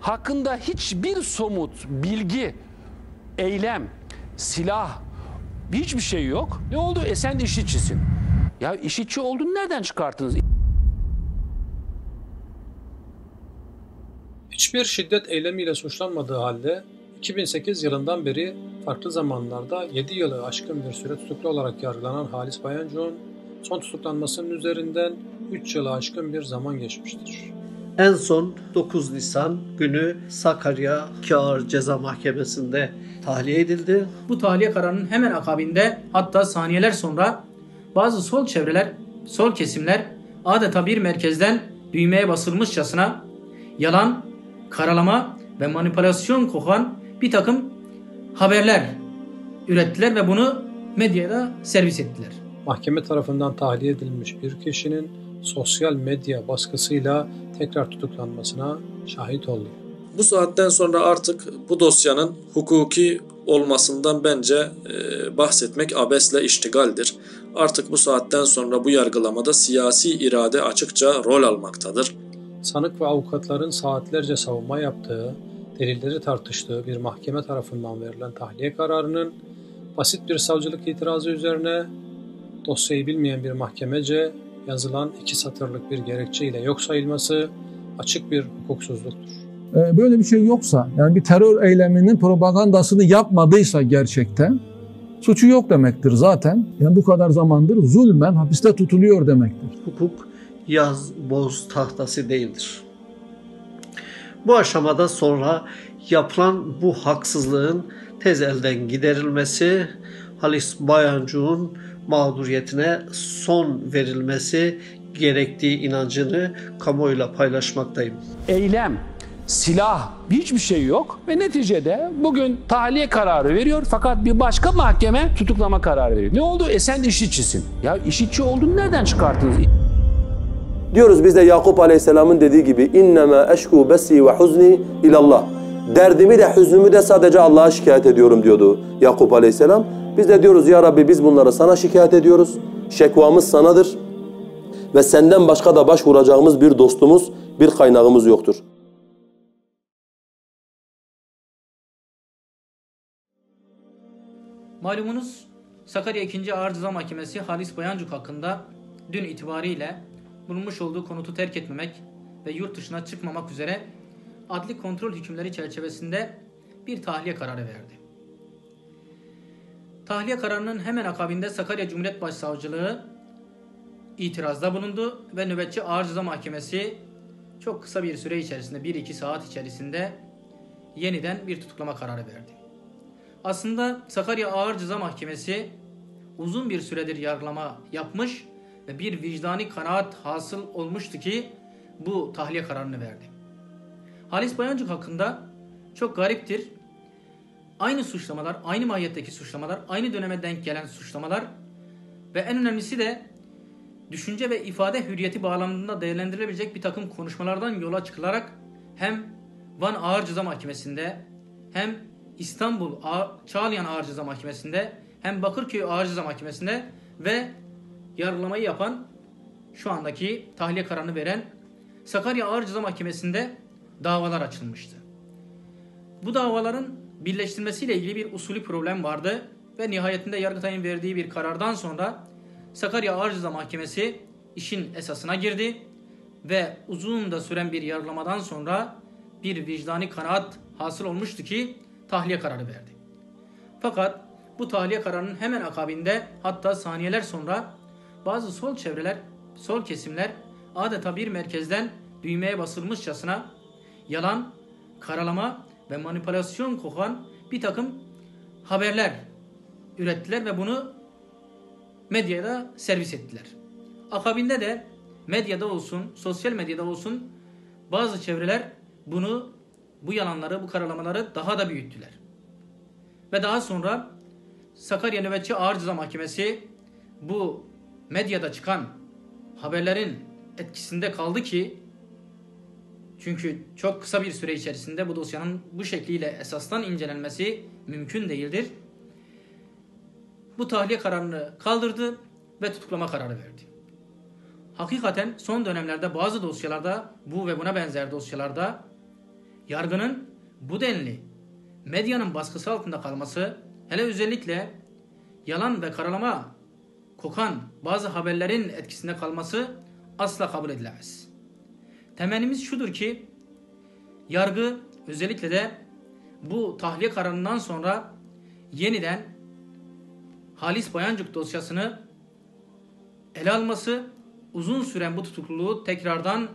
hakkında hiçbir somut bilgi, eylem, silah, hiçbir şey yok. Ne oldu? E sen de işitçisin. Ya işitçi olduğunu nereden çıkarttınız? Hiçbir şiddet eylemiyle suçlanmadığı halde 2008 yılından beri farklı zamanlarda 7 yılı aşkın bir süre tutuklu olarak yargılanan Halis Bayancıoğlu son tutuklanmasının üzerinden 3 yılı aşkın bir zaman geçmiştir. En son 9 Nisan günü Sakarya 2 Ağır Ceza Mahkemesi'nde tahliye edildi. Bu tahliye kararının hemen akabinde hatta saniyeler sonra bazı sol çevreler, sol kesimler adeta bir merkezden düğmeye basılmışçasına yalan, karalama ve manipülasyon kokan bir takım haberler ürettiler ve bunu medyada servis ettiler. Mahkeme tarafından tahliye edilmiş bir kişinin sosyal medya baskısıyla tekrar tutuklanmasına şahit oluyor. Bu saatten sonra artık bu dosyanın hukuki olmasından bence e, bahsetmek abesle iştigaldir. Artık bu saatten sonra bu yargılamada siyasi irade açıkça rol almaktadır. Sanık ve avukatların saatlerce savunma yaptığı, delilleri tartıştığı bir mahkeme tarafından verilen tahliye kararının basit bir savcılık itirazı üzerine dosyayı bilmeyen bir mahkemece yazılan iki satırlık bir gerekçe ile yok sayılması açık bir hukuksuzluktur. Ee, böyle bir şey yoksa, yani bir terör eyleminin propagandasını yapmadıysa gerçekten suçu yok demektir zaten. Yani bu kadar zamandır zulmen hapiste tutuluyor demektir. Hukuk yaz boz tahtası değildir. Bu aşamada sonra yapılan bu haksızlığın tez elden giderilmesi, Halis Bayancı'nın mağduriyetine son verilmesi gerektiği inancını kamuoyuyla paylaşmaktayım. Eylem, silah, hiçbir şey yok ve neticede bugün tahliye kararı veriyor fakat bir başka mahkeme tutuklama kararı veriyor. Ne oldu? E sen de işitçisin. Ya işitçi olduğunu nereden çıkarttınız? Diyoruz biz de Yakup Aleyhisselam'ın dediği gibi innema eşku besi ve huzni ilallah. Derdimi de hüznümü de sadece Allah'a şikayet ediyorum diyordu Yakup Aleyhisselam. Biz de diyoruz ya Rabbi biz bunları sana şikayet ediyoruz. Şekvamız sanadır. Ve senden başka da başvuracağımız bir dostumuz, bir kaynağımız yoktur. Malumunuz Sakarya 2. Ağır Ceza Mahkemesi Halis Bayancuk hakkında dün itibariyle bulunmuş olduğu konutu terk etmemek ve yurt dışına çıkmamak üzere adli kontrol hükümleri çerçevesinde bir tahliye kararı verdi. Tahliye kararının hemen akabinde Sakarya Cumhuriyet Başsavcılığı itirazda bulundu ve Nöbetçi Ağır Ceza Mahkemesi çok kısa bir süre içerisinde 1-2 saat içerisinde yeniden bir tutuklama kararı verdi. Aslında Sakarya Ağır Ceza Mahkemesi uzun bir süredir yargılama yapmış ve bir vicdani kanaat hasıl olmuştu ki bu tahliye kararını verdi. Halis Bayancık hakkında çok gariptir. Aynı suçlamalar, aynı mahiyetteki suçlamalar, aynı döneme denk gelen suçlamalar ve en önemlisi de düşünce ve ifade hürriyeti bağlamında değerlendirilebilecek bir takım konuşmalardan yola çıkılarak hem Van Ağır Ceza Mahkemesi'nde hem İstanbul Çağlayan Ağır Ceza Mahkemesi'nde hem Bakırköy Ağır Ceza Mahkemesi'nde ve yargılamayı yapan şu andaki tahliye kararını veren Sakarya Ağır Ceza Mahkemesi'nde davalar açılmıştı. Bu davaların birleştirilmesiyle ilgili bir usulü problem vardı ve nihayetinde Yargıtay'ın verdiği bir karardan sonra Sakarya Ağır Ceza Mahkemesi işin esasına girdi ve uzun da süren bir yargılamadan sonra bir vicdani kanaat hasıl olmuştu ki tahliye kararı verdi. Fakat bu tahliye kararının hemen akabinde hatta saniyeler sonra bazı sol çevreler, sol kesimler adeta bir merkezden düğmeye basılmışçasına yalan, karalama ve manipülasyon kokan bir takım haberler ürettiler ve bunu medyada servis ettiler. Akabinde de medyada olsun, sosyal medyada olsun bazı çevreler bunu, bu yalanları, bu karalamaları daha da büyüttüler. Ve daha sonra Sakarya Nöbetçi Ağır Ceza Mahkemesi bu medyada çıkan haberlerin etkisinde kaldı ki çünkü çok kısa bir süre içerisinde bu dosyanın bu şekliyle esastan incelenmesi mümkün değildir. Bu tahliye kararını kaldırdı ve tutuklama kararı verdi. Hakikaten son dönemlerde bazı dosyalarda bu ve buna benzer dosyalarda yargının bu denli medyanın baskısı altında kalması hele özellikle yalan ve karalama kokan bazı haberlerin etkisinde kalması asla kabul edilemez. Temennimiz şudur ki yargı özellikle de bu tahliye kararından sonra yeniden Halis Bayancık dosyasını ele alması, uzun süren bu tutukluluğu tekrardan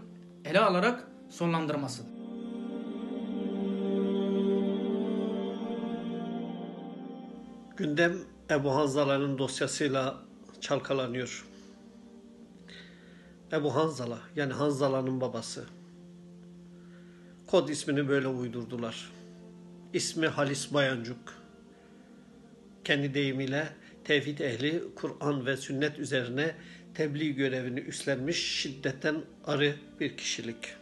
ele alarak sonlandırmasıdır. Gündem Ebu Hanzala'nın dosyasıyla çalkalanıyor. Ebu Hanzala yani Hanzala'nın babası. Kod ismini böyle uydurdular. İsmi Halis Bayancuk. Kendi deyimiyle tevhid ehli Kur'an ve sünnet üzerine tebliğ görevini üstlenmiş şiddetten arı bir kişilik.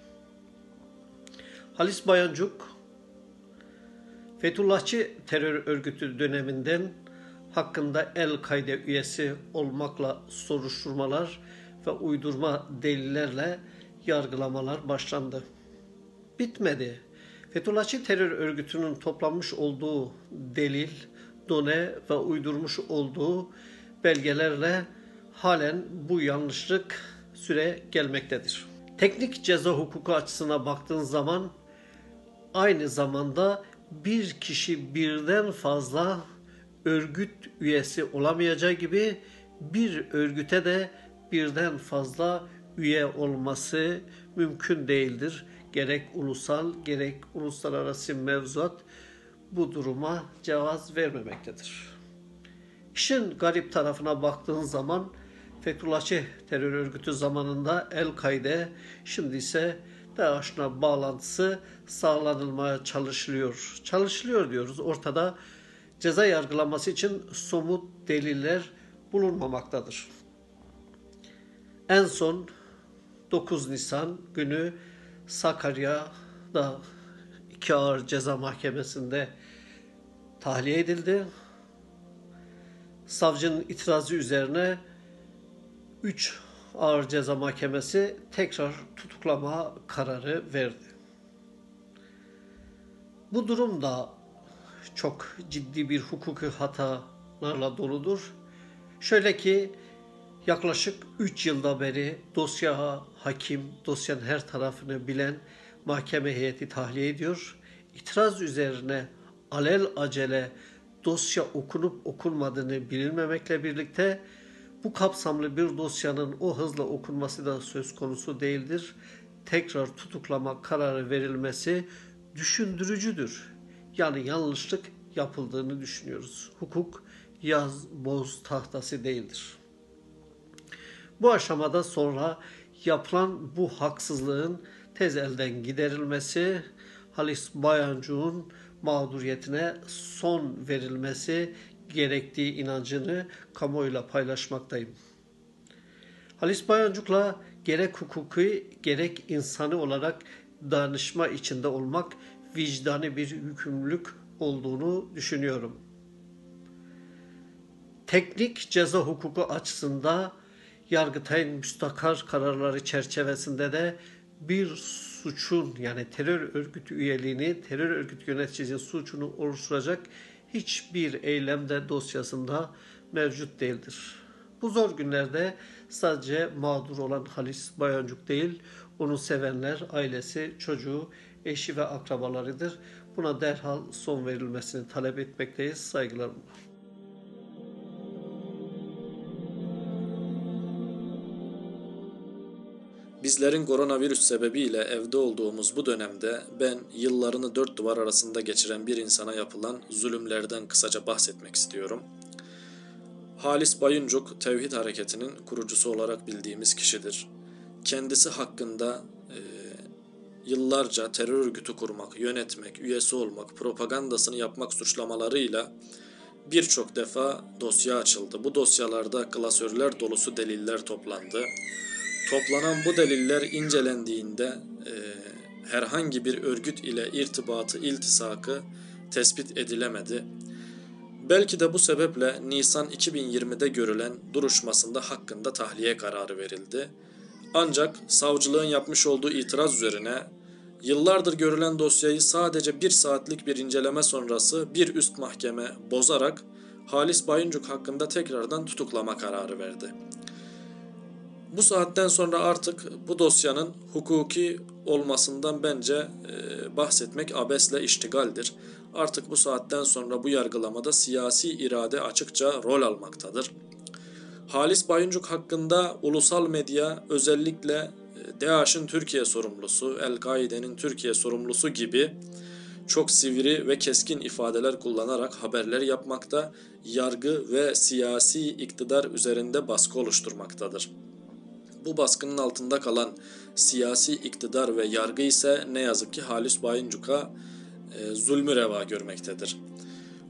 Halis Bayancuk Fethullahçı terör örgütü döneminden hakkında El-Kaide üyesi olmakla soruşturmalar ve uydurma delillerle yargılamalar başlandı. Bitmedi. Fethullahçı terör örgütünün toplanmış olduğu delil, done ve uydurmuş olduğu belgelerle halen bu yanlışlık süre gelmektedir. Teknik ceza hukuku açısına baktığın zaman aynı zamanda bir kişi birden fazla örgüt üyesi olamayacağı gibi bir örgüte de birden fazla üye olması mümkün değildir. Gerek ulusal gerek uluslararası mevzuat bu duruma cevaz vermemektedir. İşin garip tarafına baktığın zaman Fethullahçı terör örgütü zamanında El-Kaide, şimdi ise DAEŞ'la bağlantısı sağlanılmaya çalışılıyor. Çalışılıyor diyoruz. Ortada ceza yargılaması için somut deliller bulunmamaktadır. En son 9 Nisan günü Sakarya'da iki ağır ceza mahkemesinde tahliye edildi. Savcının itirazı üzerine 3 ağır ceza mahkemesi tekrar tutuklama kararı verdi. Bu durum da çok ciddi bir hukuki hatalarla doludur. Şöyle ki yaklaşık 3 yılda beri dosya hakim, dosyanın her tarafını bilen mahkeme heyeti tahliye ediyor. İtiraz üzerine alel acele dosya okunup okunmadığını bilinmemekle birlikte bu kapsamlı bir dosyanın o hızla okunması da söz konusu değildir. Tekrar tutuklama kararı verilmesi düşündürücüdür. Yani yanlışlık yapıldığını düşünüyoruz. Hukuk yaz boz tahtası değildir. Bu aşamada sonra yapılan bu haksızlığın tez elden giderilmesi, Halis Bayancı'nın mağduriyetine son verilmesi gerektiği inancını kamuoyuyla paylaşmaktayım. Halis Bayancuk'la gerek hukuki gerek insani olarak danışma içinde olmak vicdani bir yükümlülük olduğunu düşünüyorum. Teknik ceza hukuku açısında Yargıtay'ın müstakar kararları çerçevesinde de bir suçun yani terör örgütü üyeliğini, terör örgütü yöneticisinin suçunu oluşturacak hiçbir eylemde dosyasında mevcut değildir. Bu zor günlerde sadece mağdur olan Halis Bayancuk değil, onu sevenler, ailesi, çocuğu, eşi ve akrabalarıdır. Buna derhal son verilmesini talep etmekteyiz. Saygılarımla. Bizlerin koronavirüs sebebiyle evde olduğumuz bu dönemde ben yıllarını dört duvar arasında geçiren bir insana yapılan zulümlerden kısaca bahsetmek istiyorum. Halis Bayıncuk Tevhid Hareketi'nin kurucusu olarak bildiğimiz kişidir. Kendisi hakkında e, yıllarca terör örgütü kurmak, yönetmek, üyesi olmak, propagandasını yapmak suçlamalarıyla birçok defa dosya açıldı. Bu dosyalarda klasörler dolusu deliller toplandı. Toplanan bu deliller incelendiğinde e, herhangi bir örgüt ile irtibatı, iltisakı tespit edilemedi. Belki de bu sebeple Nisan 2020'de görülen duruşmasında hakkında tahliye kararı verildi. Ancak savcılığın yapmış olduğu itiraz üzerine Yıllardır görülen dosyayı sadece bir saatlik bir inceleme sonrası bir üst mahkeme bozarak Halis Bayıncuk hakkında tekrardan tutuklama kararı verdi. Bu saatten sonra artık bu dosyanın hukuki olmasından bence e, bahsetmek abesle iştigaldir. Artık bu saatten sonra bu yargılamada siyasi irade açıkça rol almaktadır. Halis Bayıncuk hakkında ulusal medya özellikle e, DAEŞ'in Türkiye sorumlusu, El-Kaide'nin Türkiye sorumlusu gibi çok sivri ve keskin ifadeler kullanarak haberler yapmakta, yargı ve siyasi iktidar üzerinde baskı oluşturmaktadır. Bu baskının altında kalan siyasi iktidar ve yargı ise ne yazık ki Halis Bayıncuk'a e, zulmü reva görmektedir.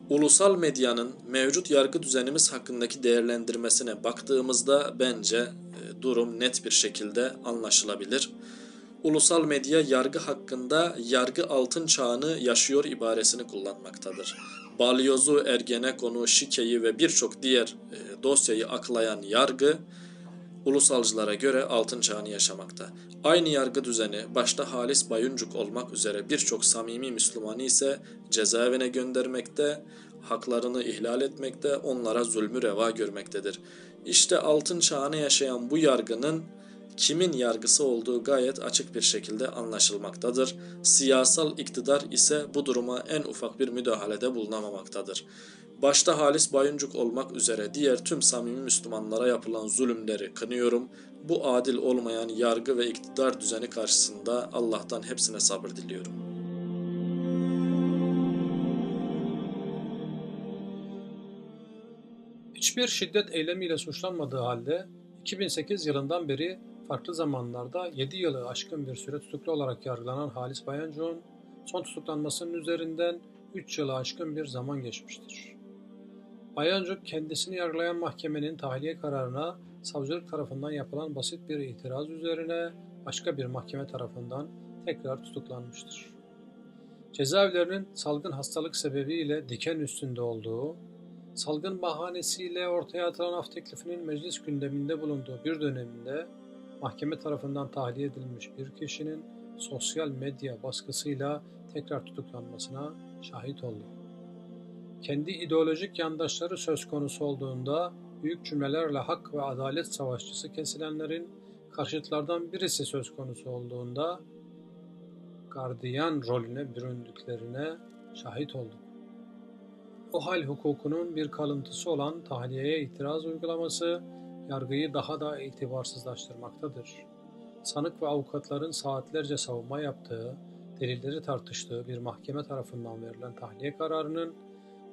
Ulusal medyanın mevcut yargı düzenimiz hakkındaki değerlendirmesine baktığımızda bence e, durum net bir şekilde anlaşılabilir. Ulusal medya yargı hakkında yargı altın çağını yaşıyor ibaresini kullanmaktadır. Balyozu, Ergenekon'u, Şike'yi ve birçok diğer e, dosyayı aklayan yargı ulusalcılara göre altın çağını yaşamakta. Aynı yargı düzeni başta Halis Bayuncuk olmak üzere birçok samimi Müslümanı ise cezaevine göndermekte, haklarını ihlal etmekte, onlara zulmü reva görmektedir. İşte altın çağını yaşayan bu yargının kimin yargısı olduğu gayet açık bir şekilde anlaşılmaktadır. Siyasal iktidar ise bu duruma en ufak bir müdahalede bulunamamaktadır. Başta Halis Bayıncuk olmak üzere diğer tüm samimi Müslümanlara yapılan zulümleri kınıyorum. Bu adil olmayan yargı ve iktidar düzeni karşısında Allah'tan hepsine sabır diliyorum. Hiçbir şiddet eylemiyle suçlanmadığı halde 2008 yılından beri farklı zamanlarda 7 yılı aşkın bir süre tutuklu olarak yargılanan Halis Bayancıoğlu son tutuklanmasının üzerinden 3 yılı aşkın bir zaman geçmiştir. Bayancık kendisini yargılayan mahkemenin tahliye kararına savcılık tarafından yapılan basit bir itiraz üzerine başka bir mahkeme tarafından tekrar tutuklanmıştır. Cezaevlerinin salgın hastalık sebebiyle diken üstünde olduğu, salgın bahanesiyle ortaya atılan af teklifinin meclis gündeminde bulunduğu bir döneminde mahkeme tarafından tahliye edilmiş bir kişinin sosyal medya baskısıyla tekrar tutuklanmasına şahit oldu. Kendi ideolojik yandaşları söz konusu olduğunda büyük cümlelerle hak ve adalet savaşçısı kesilenlerin karşıtlardan birisi söz konusu olduğunda gardiyan rolüne büründüklerine şahit olduk. O hal hukukunun bir kalıntısı olan tahliyeye itiraz uygulaması yargıyı daha da itibarsızlaştırmaktadır. Sanık ve avukatların saatlerce savunma yaptığı, delilleri tartıştığı bir mahkeme tarafından verilen tahliye kararının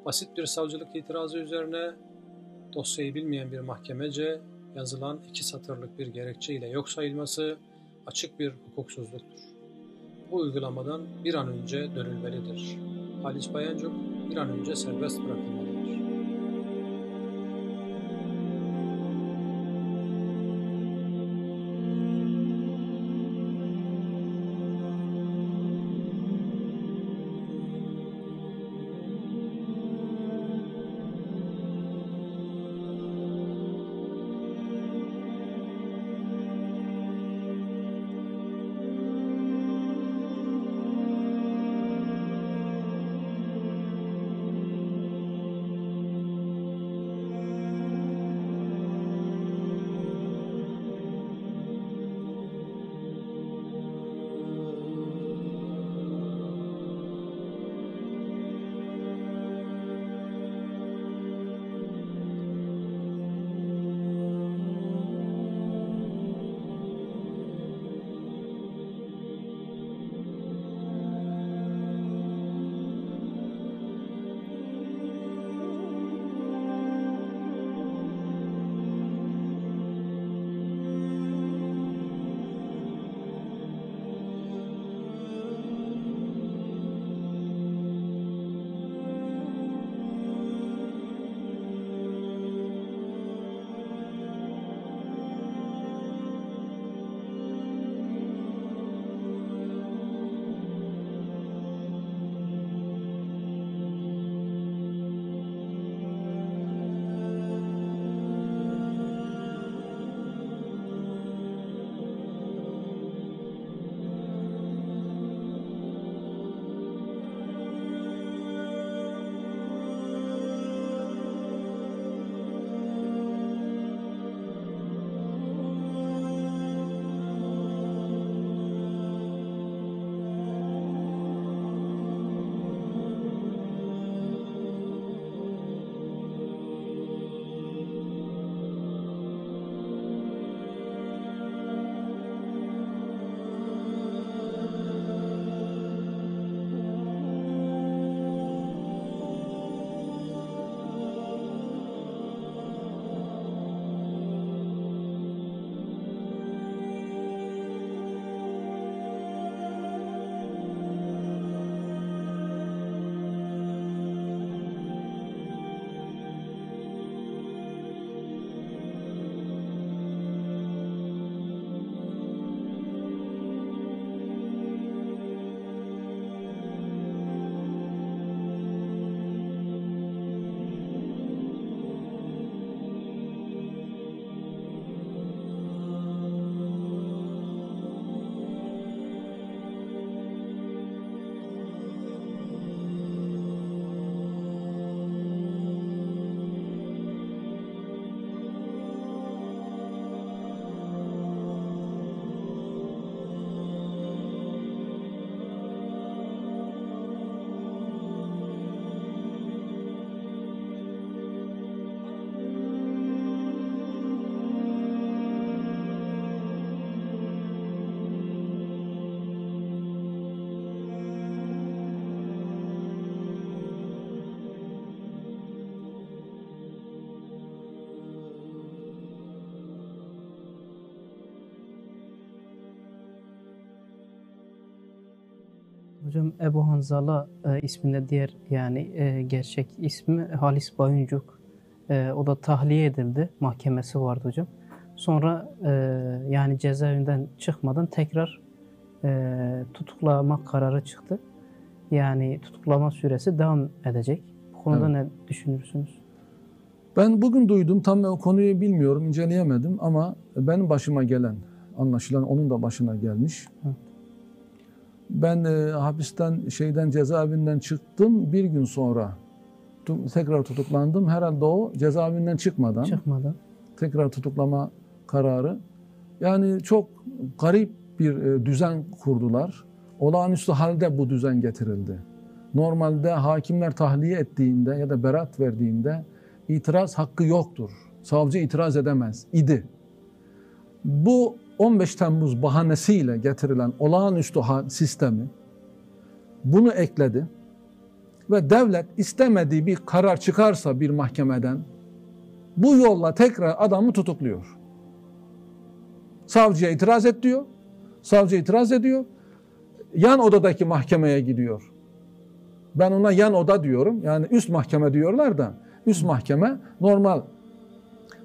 basit bir savcılık itirazı üzerine dosyayı bilmeyen bir mahkemece yazılan iki satırlık bir gerekçe ile yok sayılması açık bir hukuksuzluktur. Bu uygulamadan bir an önce dönülmelidir. Halis Bayancuk bir an önce serbest bırakılmalıdır. Hocam Ebu Hanzala e, isminde diğer yani e, gerçek ismi Halis Bayuncuk. E, o da tahliye edildi. Mahkemesi vardı hocam. Sonra e, yani cezaevinden çıkmadan tekrar e, tutuklama kararı çıktı. Yani tutuklama süresi devam edecek. Bu konuda ne düşünürsünüz? Ben bugün duydum, tam o konuyu bilmiyorum, inceleyemedim ama benim başıma gelen, anlaşılan onun da başına gelmiş. Evet. Ben e, hapisten, şeyden, cezaevinden çıktım. Bir gün sonra tekrar tutuklandım. Herhalde o cezaevinden çıkmadan Çıkmadan. tekrar tutuklama kararı. Yani çok garip bir e, düzen kurdular. Olağanüstü halde bu düzen getirildi. Normalde hakimler tahliye ettiğinde ya da beraat verdiğinde itiraz hakkı yoktur. Savcı itiraz edemez idi. Bu 15 Temmuz bahanesiyle getirilen olağanüstü sistemi bunu ekledi ve devlet istemediği bir karar çıkarsa bir mahkemeden bu yolla tekrar adamı tutukluyor. Savcıya itiraz et diyor. Savcı itiraz ediyor. Yan odadaki mahkemeye gidiyor. Ben ona yan oda diyorum. Yani üst mahkeme diyorlar da üst mahkeme normal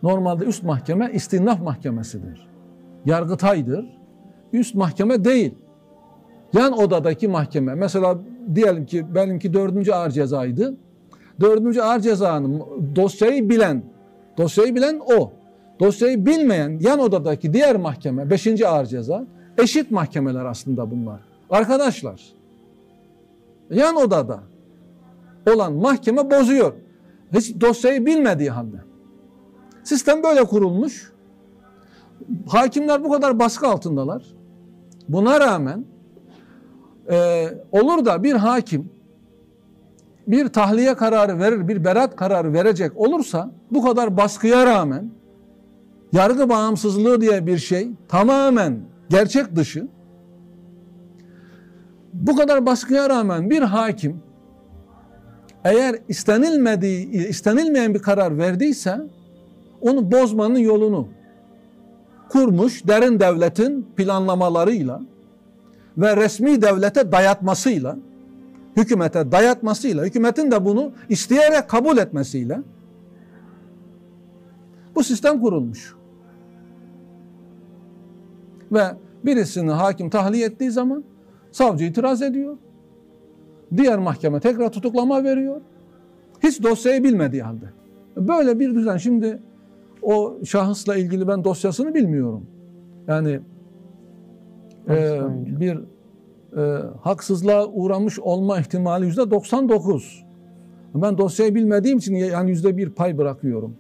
normalde üst mahkeme istinaf mahkemesidir. Yargıtay'dır. Üst mahkeme değil. Yan odadaki mahkeme. Mesela diyelim ki benimki dördüncü ağır cezaydı. Dördüncü ağır cezanın dosyayı bilen, dosyayı bilen o. Dosyayı bilmeyen yan odadaki diğer mahkeme, beşinci ağır ceza, eşit mahkemeler aslında bunlar. Arkadaşlar, yan odada olan mahkeme bozuyor. Hiç dosyayı bilmediği halde. Sistem böyle kurulmuş. Hakimler bu kadar baskı altındalar. Buna rağmen e, olur da bir hakim bir tahliye kararı verir, bir beraat kararı verecek olursa bu kadar baskıya rağmen yargı bağımsızlığı diye bir şey tamamen gerçek dışı bu kadar baskıya rağmen bir hakim eğer istenilmediği, istenilmeyen bir karar verdiyse onu bozmanın yolunu kurmuş derin devletin planlamalarıyla ve resmi devlete dayatmasıyla, hükümete dayatmasıyla, hükümetin de bunu isteyerek kabul etmesiyle bu sistem kurulmuş. Ve birisini hakim tahliye ettiği zaman savcı itiraz ediyor. Diğer mahkeme tekrar tutuklama veriyor. Hiç dosyayı bilmediği halde. Böyle bir düzen. Şimdi o şahısla ilgili ben dosyasını bilmiyorum. Yani e, bir e, haksızlığa uğramış olma ihtimali yüzde 99. Ben dosyayı bilmediğim için yani yüzde bir pay bırakıyorum.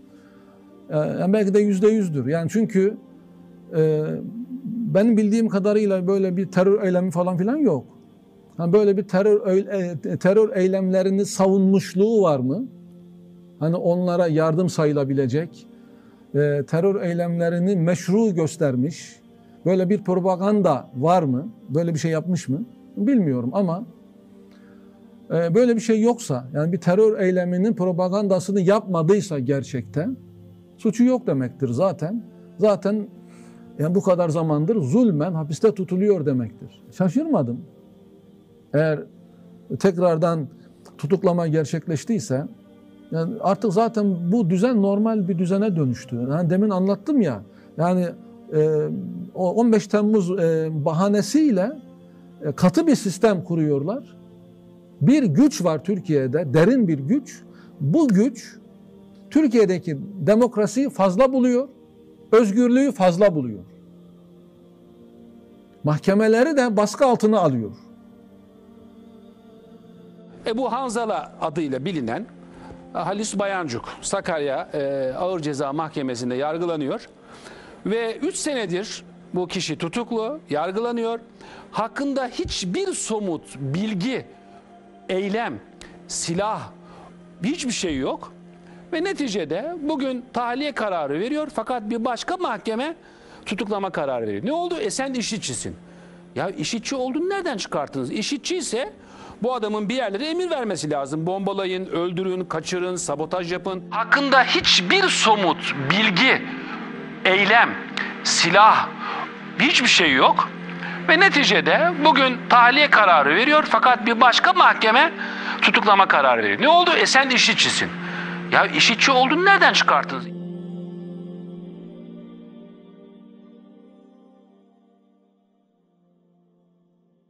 E, yani belki de yüzde yüzdür. Yani çünkü e, benim bildiğim kadarıyla böyle bir terör eylemi falan filan yok. Yani böyle bir terör e, terör eylemlerini savunmuşluğu var mı? Hani onlara yardım sayılabilecek e, terör eylemlerini meşru göstermiş. Böyle bir propaganda var mı? Böyle bir şey yapmış mı? Bilmiyorum ama e, böyle bir şey yoksa yani bir terör eyleminin propagandasını yapmadıysa gerçekten suçu yok demektir zaten. Zaten yani bu kadar zamandır zulmen hapiste tutuluyor demektir. Şaşırmadım. Eğer tekrardan tutuklama gerçekleştiyse yani artık zaten bu düzen normal bir düzene dönüştü. Yani demin anlattım ya. Yani e, o 15 Temmuz e, bahanesiyle e, katı bir sistem kuruyorlar. Bir güç var Türkiye'de, derin bir güç. Bu güç Türkiye'deki demokrasiyi fazla buluyor, özgürlüğü fazla buluyor. Mahkemeleri de baskı altına alıyor. Ebu Hanzala adıyla bilinen Halis Bayancuk Sakarya e, Ağır Ceza Mahkemesi'nde yargılanıyor. Ve 3 senedir bu kişi tutuklu, yargılanıyor. Hakkında hiçbir somut bilgi, eylem, silah, hiçbir şey yok. Ve neticede bugün tahliye kararı veriyor fakat bir başka mahkeme tutuklama kararı veriyor. Ne oldu? E sen işitçisin. Ya işitçi olduğunu nereden çıkarttınız? İşitçi ise bu adamın bir yerlere emir vermesi lazım. Bombalayın, öldürün, kaçırın, sabotaj yapın. Hakkında hiçbir somut bilgi, eylem, silah, hiçbir şey yok. Ve neticede bugün tahliye kararı veriyor fakat bir başka mahkeme tutuklama kararı veriyor. Ne oldu? E sen işitçisin. Ya işitçi olduğunu nereden çıkarttınız?